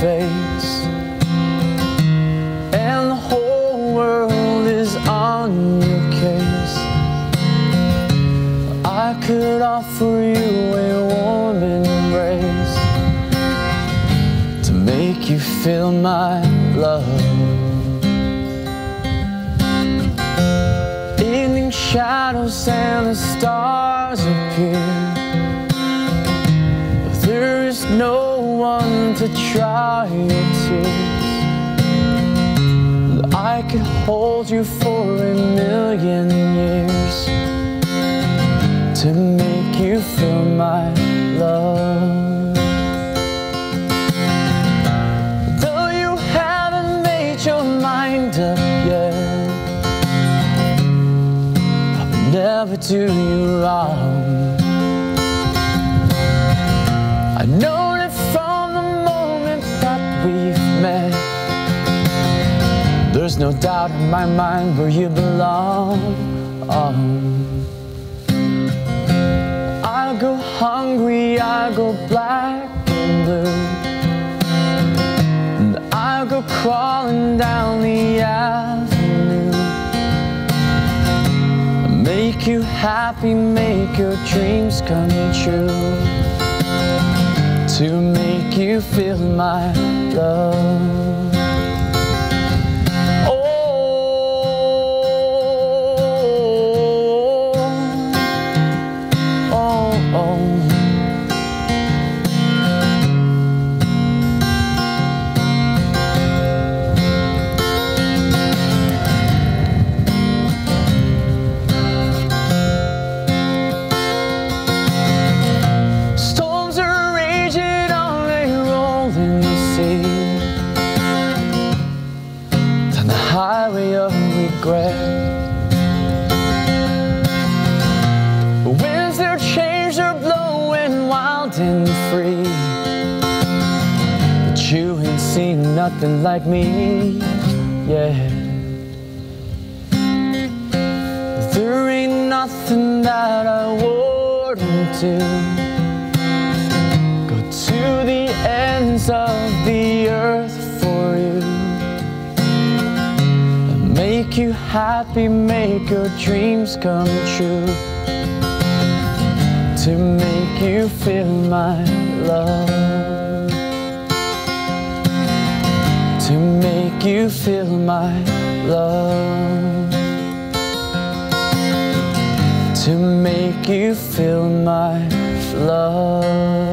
face, and the whole world is on your case. I could offer you a warm embrace to make you feel my love. Evening shadows and the stars appear. But there is no to dry your tears. I could hold you for a million years to make you feel my love. Though you haven't made your mind up yet, I would never do you wrong. I know there's no doubt in my mind where you belong. Oh. I'll go hungry, I'll go black and blue. And I go crawling down the avenue. Make you happy, make your dreams come true. To make you feel my love. Of regret. The winds they're changed are blowing wild and free. But you ain't seen nothing like me yet. There ain't nothing that I wouldn't do make you happy, make your dreams come true. To make you feel my love. To make you feel my love. To make you feel my love.